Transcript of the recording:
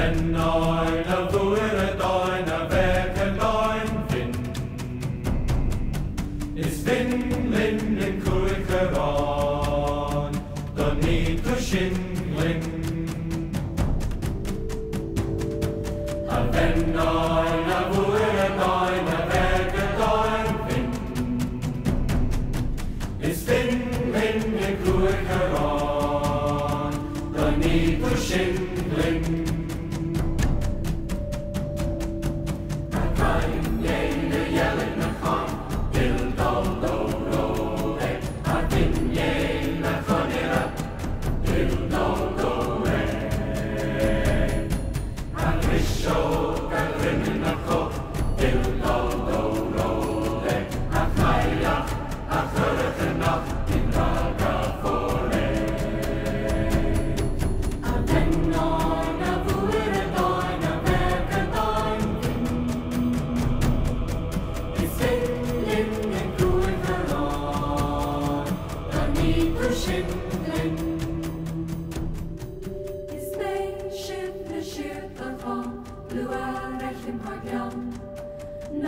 Wenn einer wurde deiner Werke dein Wind, ist Wind in den Kuikeran, dann nicht verschindling. Wenn einer wurde deiner Werke dein Wind, ist Wind in den Kuikeran, Come.